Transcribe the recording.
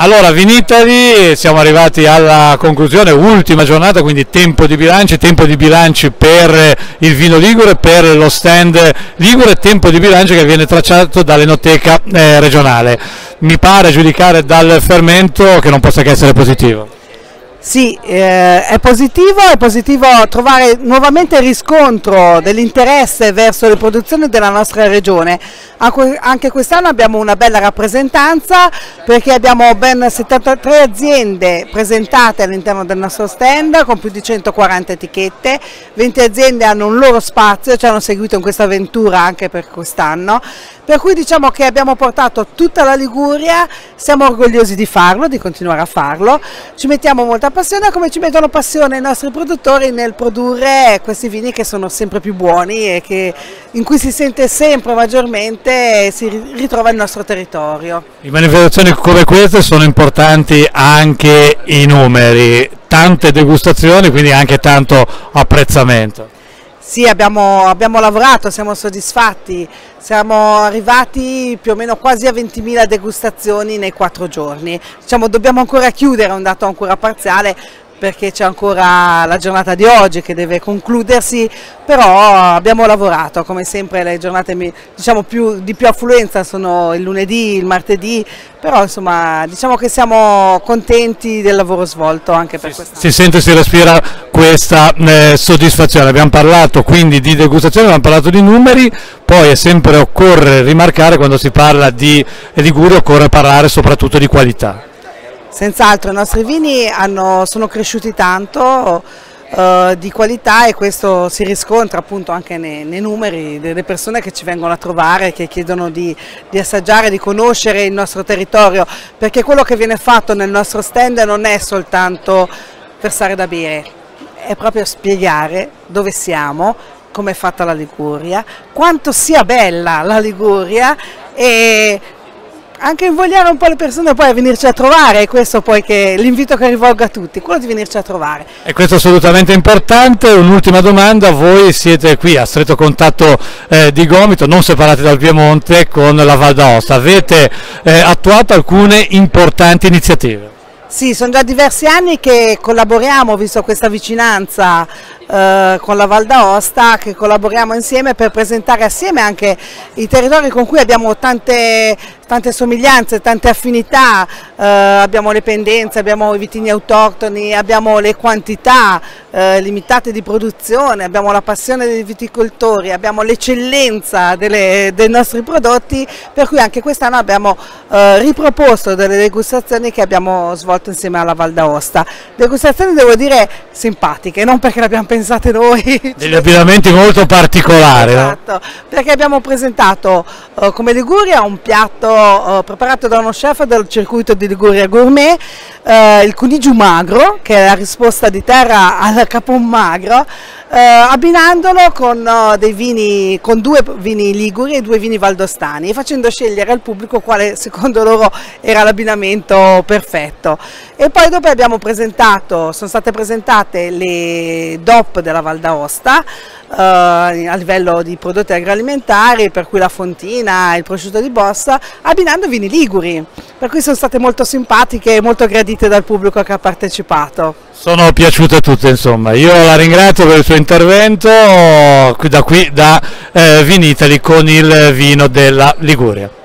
Allora, Vinitali, siamo arrivati alla conclusione, ultima giornata, quindi tempo di bilanci, tempo di bilanci per il vino Ligure, per lo stand Ligure, tempo di bilancio che viene tracciato dall'Enoteca eh, regionale. Mi pare, giudicare dal fermento, che non possa che essere positivo. Sì, eh, è positivo, è positivo trovare nuovamente riscontro dell'interesse verso le produzioni della nostra regione. Anche quest'anno abbiamo una bella rappresentanza perché abbiamo ben 73 aziende presentate all'interno del nostro stand con più di 140 etichette, 20 aziende hanno un loro spazio, ci hanno seguito in questa avventura anche per quest'anno, per cui diciamo che abbiamo portato tutta la Liguria, siamo orgogliosi di farlo, di continuare a farlo, ci mettiamo molta passione come ci mettono passione i nostri produttori nel produrre questi vini che sono sempre più buoni e che, in cui si sente sempre maggiormente e si ritrova il nostro territorio. In manifestazioni come queste sono importanti anche i numeri, tante degustazioni, quindi anche tanto apprezzamento. Sì, abbiamo, abbiamo, lavorato, siamo soddisfatti, siamo arrivati più o meno quasi a 20.000 degustazioni nei quattro giorni. Diciamo, dobbiamo ancora chiudere, è un dato ancora parziale, perché c'è ancora la giornata di oggi che deve concludersi, però abbiamo lavorato, come sempre le giornate diciamo, più, di più affluenza sono il lunedì, il martedì, però insomma diciamo che siamo contenti del lavoro svolto anche per questo. Si sente, si respira questa eh, soddisfazione, abbiamo parlato quindi di degustazione, abbiamo parlato di numeri, poi è sempre occorre rimarcare quando si parla di Liguria occorre parlare soprattutto di qualità. Senz'altro i nostri vini hanno, sono cresciuti tanto eh, di qualità e questo si riscontra appunto anche nei, nei, numeri delle persone che ci vengono a trovare, che chiedono di, di, assaggiare, di conoscere il nostro territorio, perché quello che viene fatto nel nostro stand non è soltanto versare da bere, è proprio spiegare dove siamo, come è fatta la Liguria, quanto sia bella la Liguria e anche invogliare un po' le persone poi a venirci a trovare, e questo poi che l'invito che rivolgo a tutti, quello di venirci a trovare. E questo è assolutamente importante, un'ultima domanda, voi siete qui a stretto contatto eh, di Gomito, non separati dal Piemonte con la Val d'Aosta, avete eh, attuato alcune importanti iniziative? Sì, sono già diversi anni che collaboriamo, visto questa vicinanza eh, con la Val d'Aosta, che collaboriamo insieme per presentare assieme anche i territori con cui abbiamo tante, tante somiglianze, tante affinità, eh, abbiamo le pendenze, abbiamo i vitigni autoctoni, abbiamo le quantità eh, limitate di produzione, abbiamo la passione dei viticoltori, abbiamo l'eccellenza dei nostri prodotti, per cui anche quest'anno abbiamo eh, riproposto delle degustazioni che abbiamo svolto insieme alla Val d'Aosta. Degustazioni devo dire simpatiche, non perché le abbiamo pensate noi. Degli abbinamenti molto particolari. Esatto, no? perché abbiamo presentato eh, come Liguria un piatto eh, preparato da uno chef del circuito di Liguria Gourmet, eh, il coniglio magro, che è la risposta di terra al capon magro, eh, abbinandolo con, uh, vini, con, due vini liguri e due vini valdostani e facendo scegliere al pubblico quale secondo loro era l'abbinamento perfetto. E poi dopo abbiamo presentato, sono state presentate le DOP della Val d'Aosta a livello di prodotti agroalimentari, per cui la fontina, il prosciutto di Bossa, abbinando vini liguri, per cui sono state molto simpatiche e molto gradite dal pubblico che ha partecipato. Sono piaciute tutte insomma, io la ringrazio per il suo intervento da qui da eh, Vinitali con il vino della Liguria.